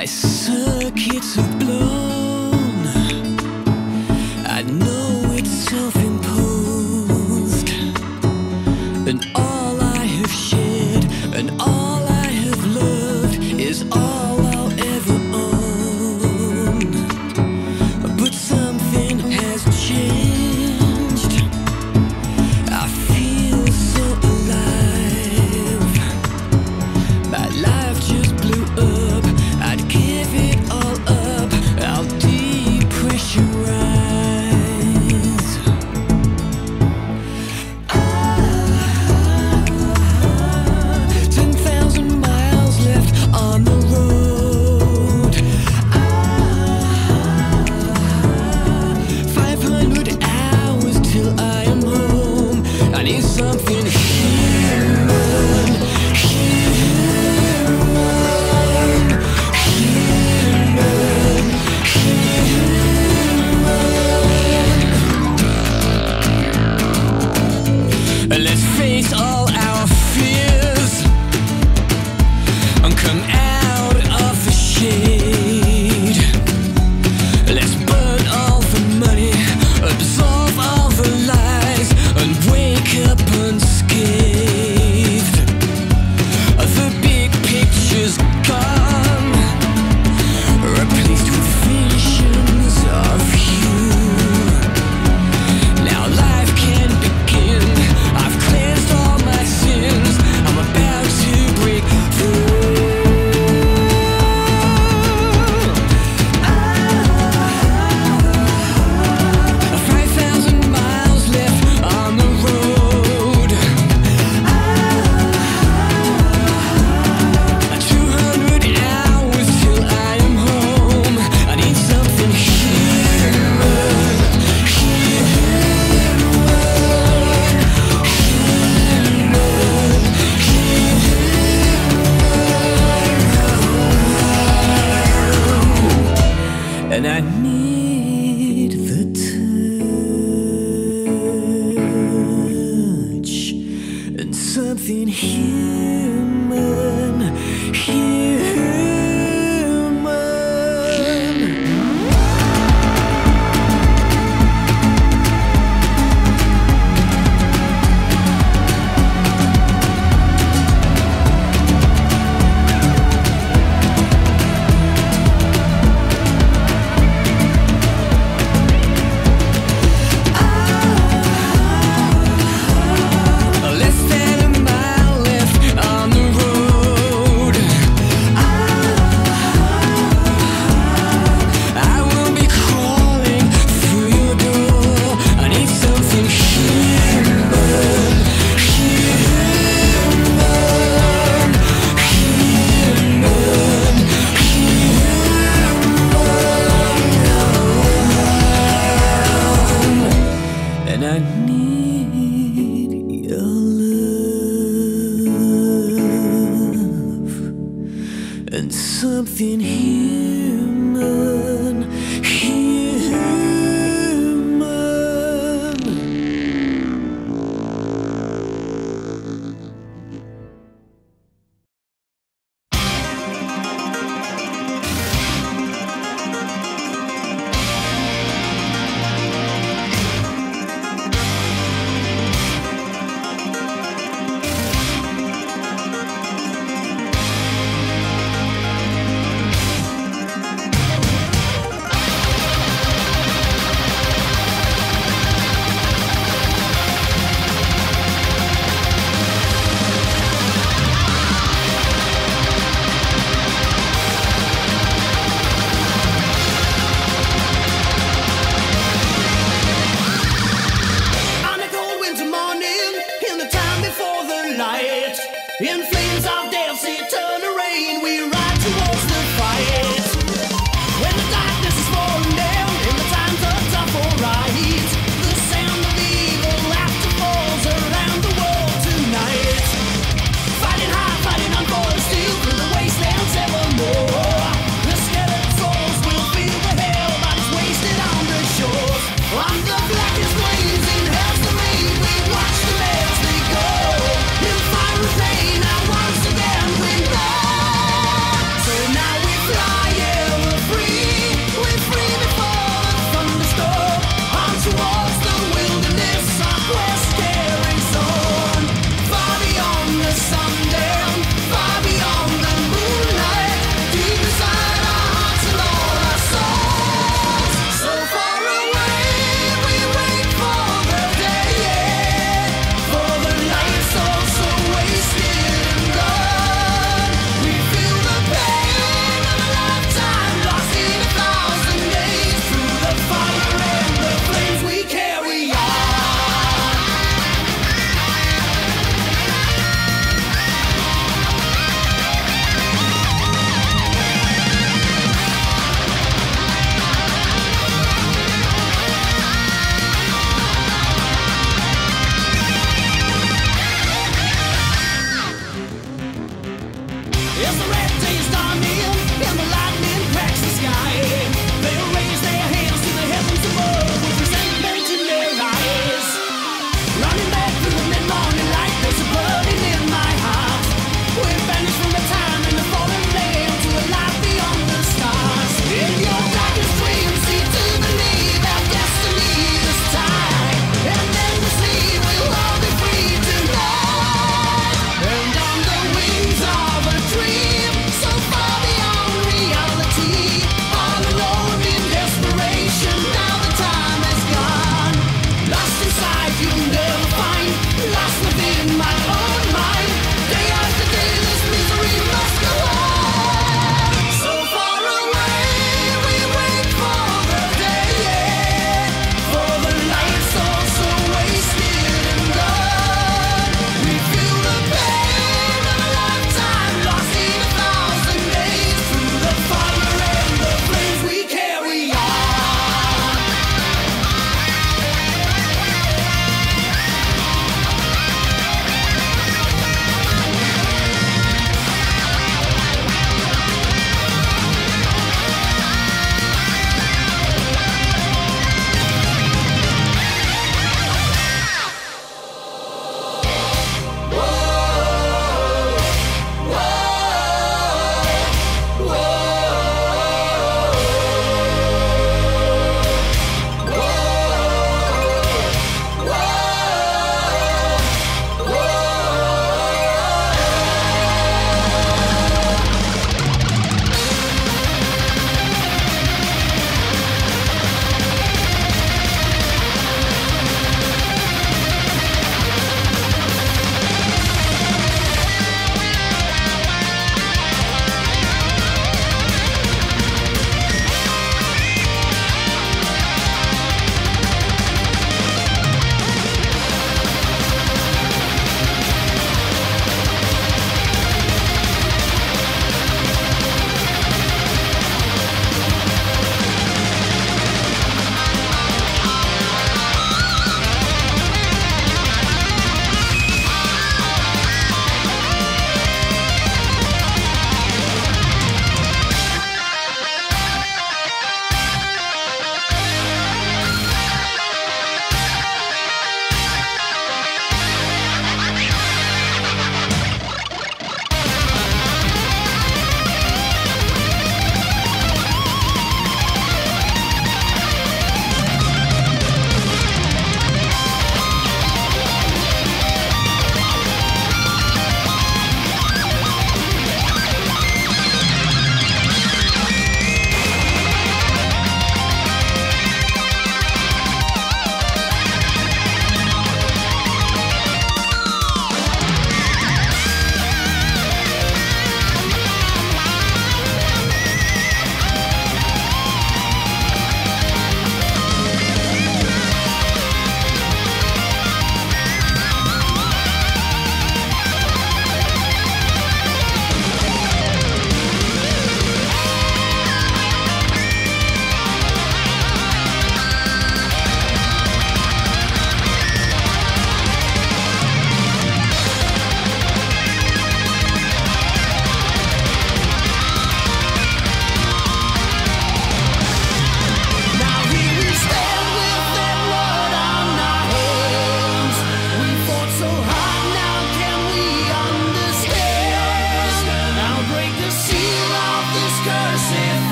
nice circuits of blood. something human. something here. black is blazing.